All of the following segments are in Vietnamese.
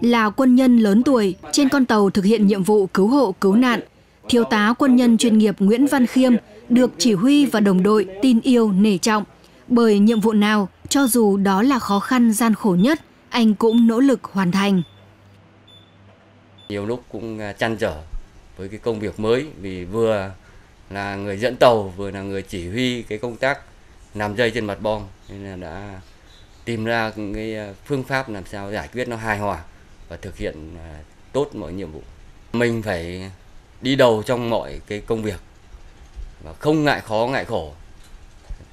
Là quân nhân lớn tuổi trên con tàu thực hiện nhiệm vụ cứu hộ cứu nạn, Thiếu tá quân nhân chuyên nghiệp Nguyễn Văn Khiêm được chỉ huy và đồng đội tin yêu nể trọng. Bởi nhiệm vụ nào, cho dù đó là khó khăn gian khổ nhất, anh cũng nỗ lực hoàn thành. Nhiều lúc cũng à, chăn trở với cái công việc mới vì vừa là người dẫn tàu vừa là người chỉ huy cái công tác nằm dây trên mặt bom nên là đã tìm ra cái ờ, phương pháp làm sao giải quyết nó hài hòa và thực hiện ờ, tốt mọi nhiệm vụ. Mình phải đi đầu trong mọi cái công việc và không ngại khó ngại khổ.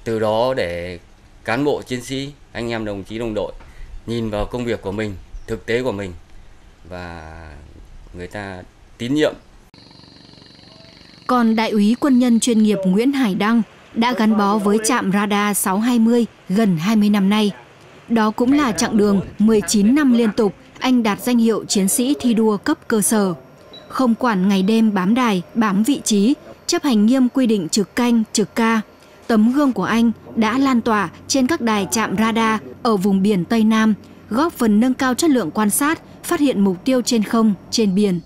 Từ đó để cán bộ chiến sĩ, anh em đồng chí đồng đội nhìn vào công việc của mình, thực tế của mình và người ta tín nhiệm. Còn đại úy quân nhân chuyên nghiệp Nguyễn Hải Đăng đã gắn bó với trạm radar 620 gần 20 năm nay. Đó cũng là chặng đường 19 năm liên tục anh đạt danh hiệu chiến sĩ thi đua cấp cơ sở. Không quản ngày đêm bám đài, bám vị trí, chấp hành nghiêm quy định trực canh, trực ca, tấm gương của anh đã lan tỏa trên các đài chạm radar ở vùng biển Tây Nam, góp phần nâng cao chất lượng quan sát, phát hiện mục tiêu trên không, trên biển.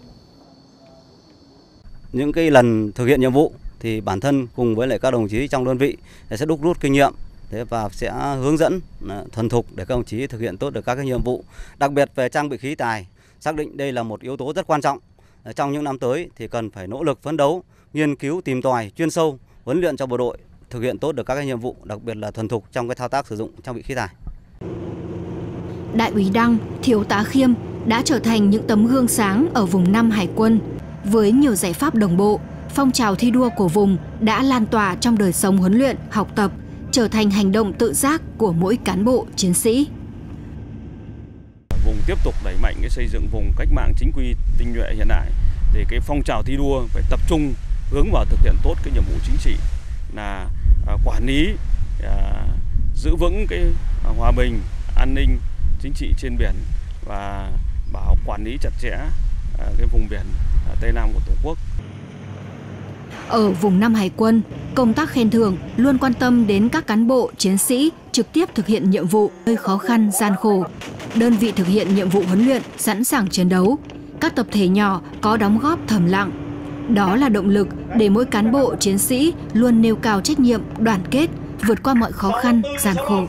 Những cái lần thực hiện nhiệm vụ thì bản thân cùng với lại các đồng chí trong đơn vị sẽ đúc rút kinh nghiệm thế và sẽ hướng dẫn à, thuần thục để các đồng chí thực hiện tốt được các cái nhiệm vụ. Đặc biệt về trang bị khí tài xác định đây là một yếu tố rất quan trọng. À, trong những năm tới thì cần phải nỗ lực phấn đấu nghiên cứu tìm tòi chuyên sâu huấn luyện cho bộ đội thực hiện tốt được các cái nhiệm vụ đặc biệt là thuần thục trong cái thao tác sử dụng trang bị khí tài. Đại úy Đăng, Thiếu tá Khiêm đã trở thành những tấm gương sáng ở vùng Nam Hải quân. Với nhiều giải pháp đồng bộ phong trào thi đua của vùng đã lan tỏa trong đời sống huấn luyện, học tập, trở thành hành động tự giác của mỗi cán bộ, chiến sĩ. Vùng tiếp tục đẩy mạnh cái xây dựng vùng cách mạng chính quy tinh nhuệ hiện đại để cái phong trào thi đua phải tập trung hướng vào thực hiện tốt cái nhiệm vụ chính trị là à, quản lý à, giữ vững cái hòa bình an ninh chính trị trên biển và bảo quản lý chặt chẽ à, cái vùng biển tây nam của tổ quốc ở vùng Nam Hải quân, công tác khen thưởng luôn quan tâm đến các cán bộ, chiến sĩ trực tiếp thực hiện nhiệm vụ nơi khó khăn, gian khổ. Đơn vị thực hiện nhiệm vụ huấn luyện, sẵn sàng chiến đấu. Các tập thể nhỏ có đóng góp thầm lặng. Đó là động lực để mỗi cán bộ, chiến sĩ luôn nêu cao trách nhiệm, đoàn kết, vượt qua mọi khó khăn, gian khổ.